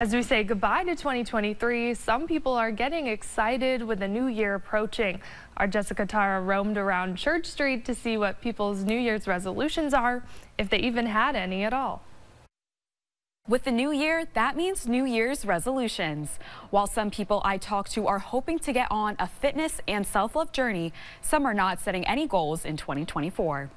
As we say goodbye to 2023, some people are getting excited with the new year approaching. Our Jessica Tara roamed around Church Street to see what people's New Year's resolutions are, if they even had any at all. With the new year, that means New Year's resolutions. While some people I talk to are hoping to get on a fitness and self-love journey, some are not setting any goals in 2024.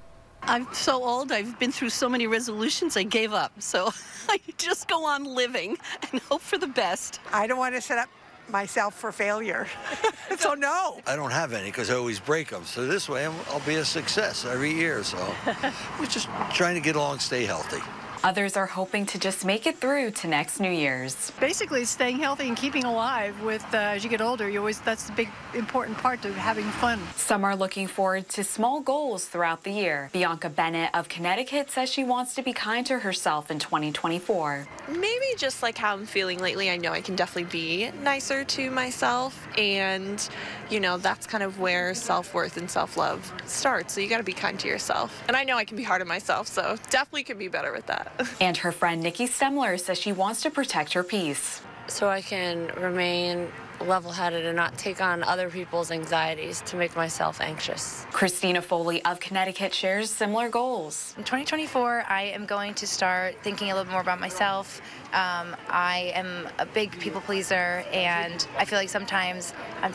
I'm so old, I've been through so many resolutions, I gave up. So I just go on living and hope for the best. I don't want to set up myself for failure. so no. I don't have any because I always break them. So this way i will be a success every year. So we're just trying to get along, stay healthy. Others are hoping to just make it through to next New Year's. Basically, staying healthy and keeping alive. With uh, as you get older, you always that's the big important part to having fun. Some are looking forward to small goals throughout the year. Bianca Bennett of Connecticut says she wants to be kind to herself in 2024. Maybe just like how I'm feeling lately, I know I can definitely be nicer to myself, and you know that's kind of where self-worth and self-love starts. So you got to be kind to yourself, and I know I can be hard on myself, so definitely can be better with that. And her friend Nikki Stemler says she wants to protect her peace. So I can remain level-headed and not take on other people's anxieties to make myself anxious. Christina Foley of Connecticut shares similar goals. In 2024, I am going to start thinking a little more about myself. Um, I am a big people pleaser, and I feel like sometimes I'm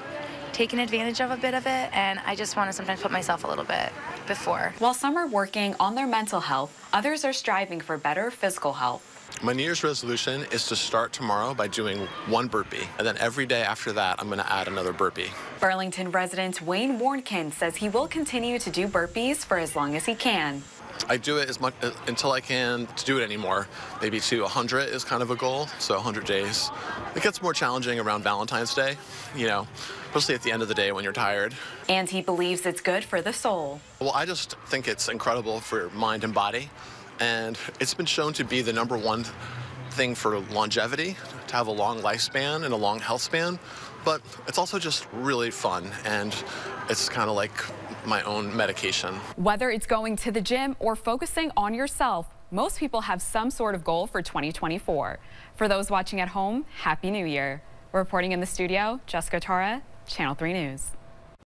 taken advantage of a bit of it, and I just want to sometimes put myself a little bit before. While some are working on their mental health, others are striving for better physical health. My New Year's resolution is to start tomorrow by doing one burpee, and then every day after that, I'm going to add another burpee. Burlington resident Wayne Warnkin says he will continue to do burpees for as long as he can. I do it as much uh, until I can to do it anymore. Maybe to 100 is kind of a goal, so 100 days. It gets more challenging around Valentine's Day, you know, especially at the end of the day when you're tired. And he believes it's good for the soul. Well, I just think it's incredible for mind and body, and it's been shown to be the number one thing for longevity, to have a long lifespan and a long health span, but it's also just really fun, and it's kind of like my own medication. Whether it's going to the gym or focusing on yourself, most people have some sort of goal for 2024. For those watching at home, Happy New Year. Reporting in the studio, Jessica Tara, Channel 3 News.